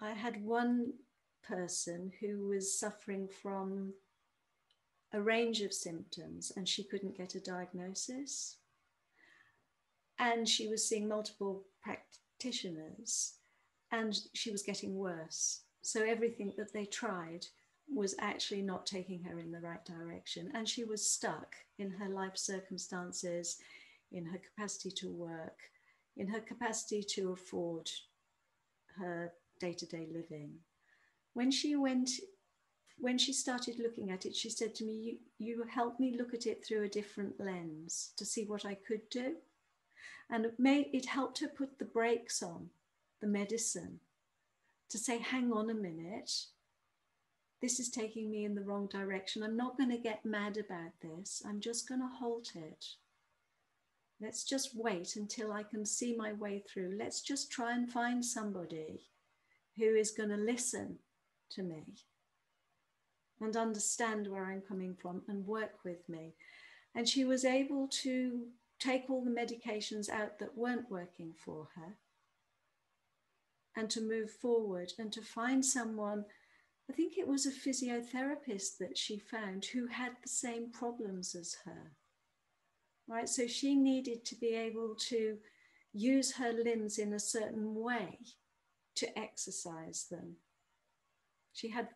I had one person who was suffering from a range of symptoms and she couldn't get a diagnosis. And she was seeing multiple practitioners and she was getting worse. So everything that they tried was actually not taking her in the right direction. And she was stuck in her life circumstances, in her capacity to work, in her capacity to afford her day to day living. When she went, when she started looking at it, she said to me, you, you helped me look at it through a different lens to see what I could do. And it, it helped her put the brakes on the medicine to say, hang on a minute, this is taking me in the wrong direction. I'm not going to get mad about this. I'm just going to halt it. Let's just wait until I can see my way through. Let's just try and find somebody who is going to listen to me and understand where I'm coming from and work with me. And she was able to take all the medications out that weren't working for her and to move forward and to find someone. I think it was a physiotherapist that she found who had the same problems as her. Right, so she needed to be able to use her limbs in a certain way to exercise them. She had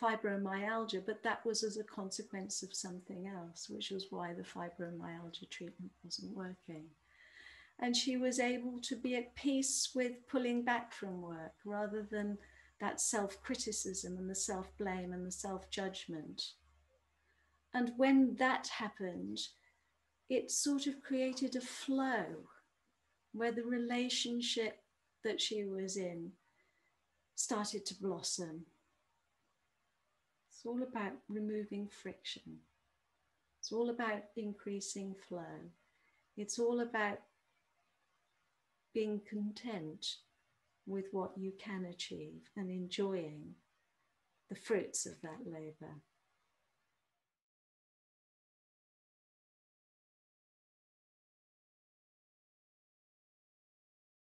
fibromyalgia, but that was as a consequence of something else, which was why the fibromyalgia treatment wasn't working. And she was able to be at peace with pulling back from work rather than that self criticism and the self blame and the self judgment. And when that happened, it sort of created a flow where the relationship that she was in started to blossom. It's all about removing friction. It's all about increasing flow. It's all about being content with what you can achieve and enjoying the fruits of that labor.